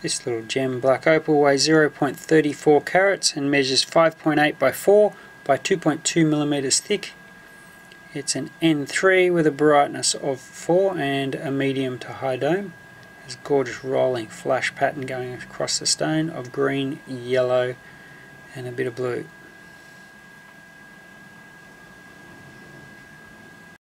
This little gem black opal weighs 0.34 carats and measures 5.8 by 4 by 2.2 millimeters thick. It's an N3 with a brightness of 4 and a medium to high dome. It's gorgeous rolling flash pattern going across the stone of green, yellow and a bit of blue.